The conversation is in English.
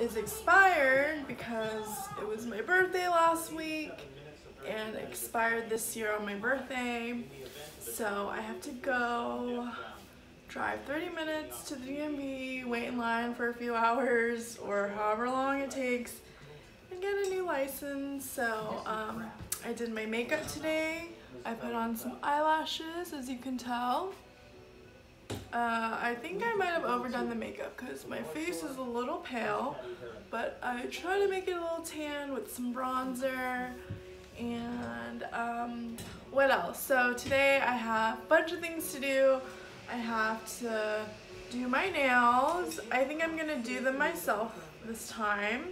is expired because it was my birthday last week and expired this year on my birthday. So I have to go drive 30 minutes to the DMV, wait in line for a few hours or however long it takes and get a new license. So um, I did my makeup today. I put on some eyelashes as you can tell. Uh, I think I might have overdone the makeup because my face is a little pale, but I try to make it a little tan with some bronzer and um, what else? So today I have a bunch of things to do. I have to do my nails. I think I'm gonna do them myself this time.